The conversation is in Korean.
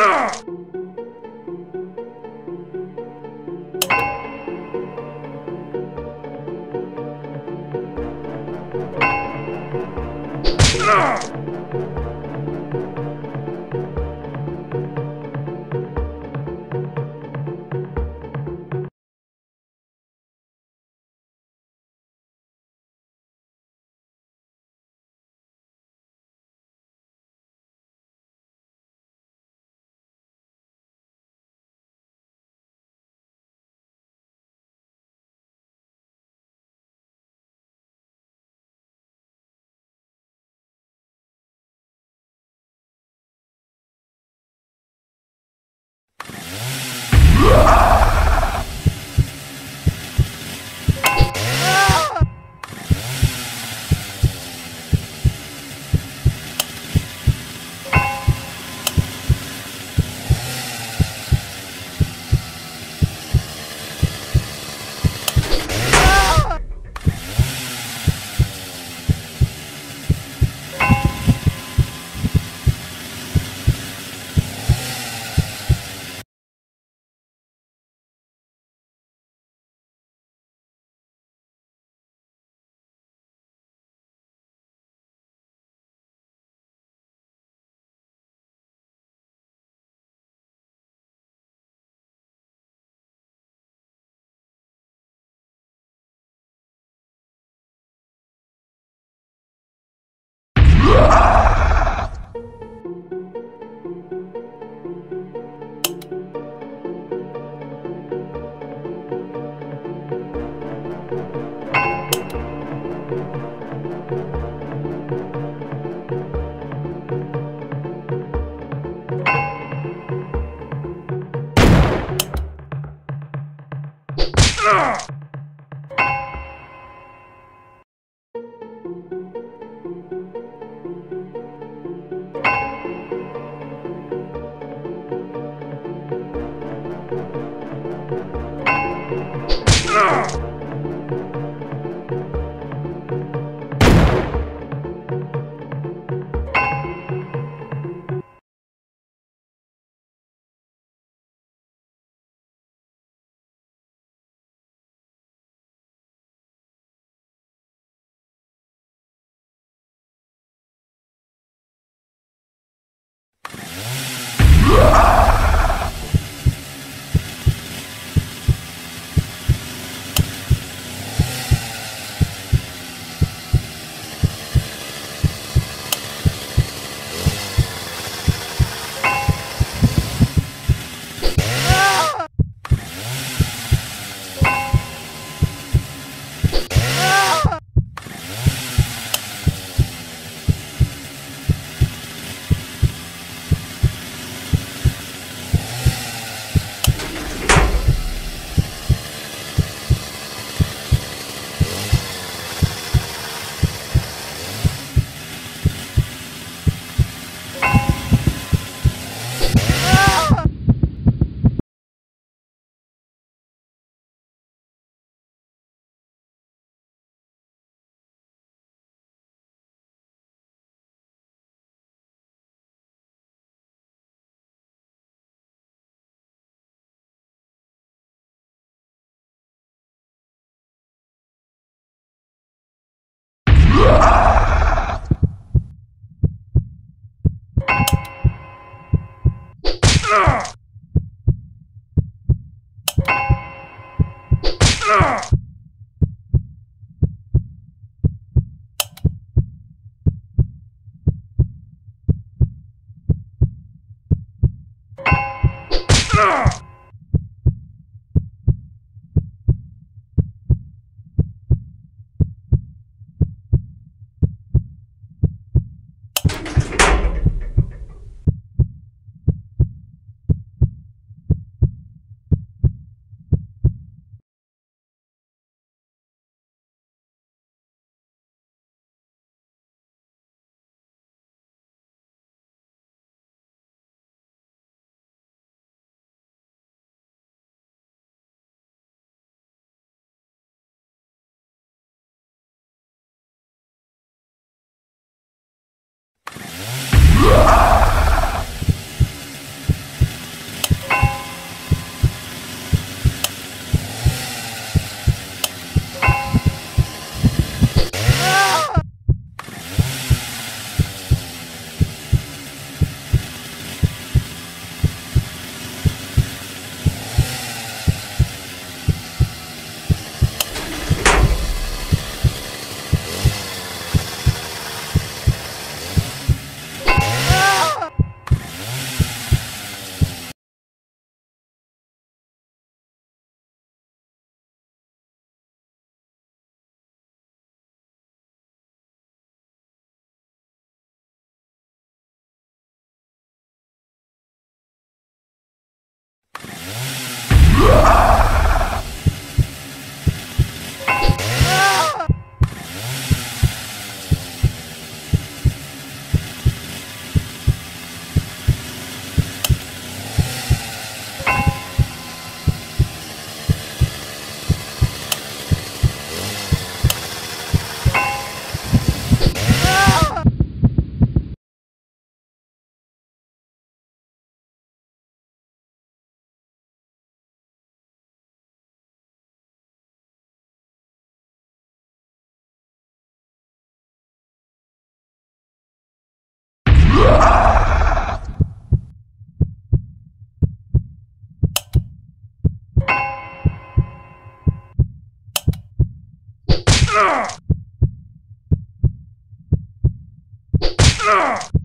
Ugh! Ugh! Ugh!